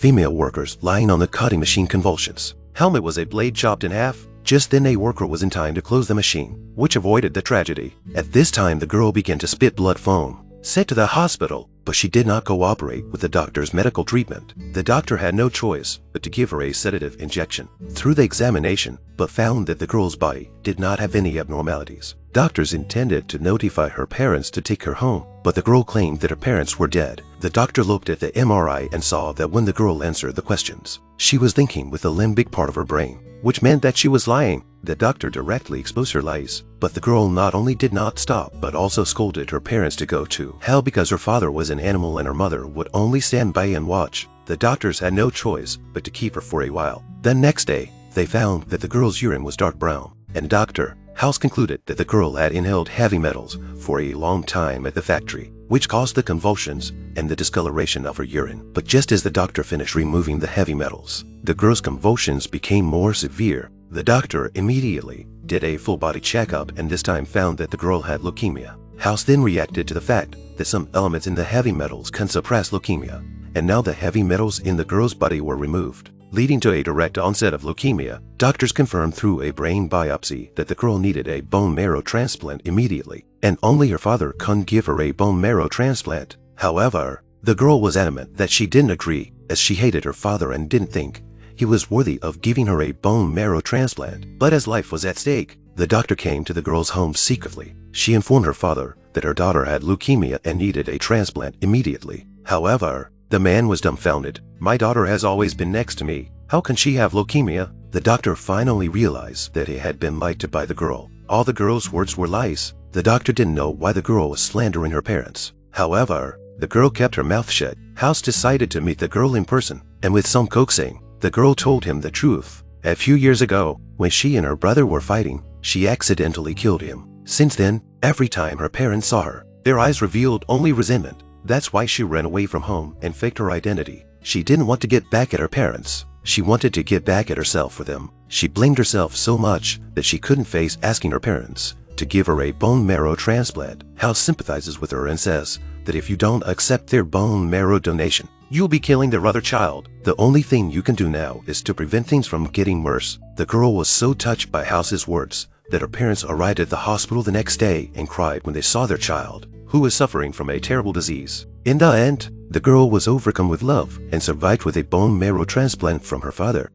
female workers lying on the cutting machine convulsions. Helmet was a blade chopped in half. Just then a worker was in time to close the machine, which avoided the tragedy. At this time the girl began to spit blood foam. Sent to the hospital, but she did not cooperate with the doctor's medical treatment. The doctor had no choice but to give her a sedative injection. Through the examination, but found that the girl's body did not have any abnormalities. Doctors intended to notify her parents to take her home, but the girl claimed that her parents were dead. The doctor looked at the MRI and saw that when the girl answered the questions, she was thinking with the limbic part of her brain, which meant that she was lying. The doctor directly exposed her lies, but the girl not only did not stop, but also scolded her parents to go to hell because her father was an animal and her mother would only stand by and watch. The doctors had no choice but to keep her for a while. The next day, they found that the girl's urine was dark brown, and Dr. House concluded that the girl had inhaled heavy metals for a long time at the factory, which caused the convulsions and the discoloration of her urine. But just as the doctor finished removing the heavy metals, the girl's convulsions became more severe. The doctor immediately did a full-body checkup and this time found that the girl had leukemia. House then reacted to the fact that some elements in the heavy metals can suppress leukemia, and now the heavy metals in the girl's body were removed leading to a direct onset of leukemia, doctors confirmed through a brain biopsy that the girl needed a bone marrow transplant immediately, and only her father could give her a bone marrow transplant. However, the girl was adamant that she didn't agree, as she hated her father and didn't think he was worthy of giving her a bone marrow transplant. But as life was at stake, the doctor came to the girl's home secretly. She informed her father that her daughter had leukemia and needed a transplant immediately. However, the man was dumbfounded. My daughter has always been next to me. How can she have leukemia? The doctor finally realized that he had been lied to by the girl. All the girl's words were lies. The doctor didn't know why the girl was slandering her parents. However, the girl kept her mouth shut. House decided to meet the girl in person, and with some coaxing, the girl told him the truth. A few years ago, when she and her brother were fighting, she accidentally killed him. Since then, every time her parents saw her, their eyes revealed only resentment. That's why she ran away from home and faked her identity. She didn't want to get back at her parents. She wanted to get back at herself for them. She blamed herself so much that she couldn't face asking her parents to give her a bone marrow transplant. House sympathizes with her and says that if you don't accept their bone marrow donation, you'll be killing their other child. The only thing you can do now is to prevent things from getting worse. The girl was so touched by House's words that her parents arrived at the hospital the next day and cried when they saw their child who was suffering from a terrible disease. In the end, the girl was overcome with love and survived with a bone marrow transplant from her father.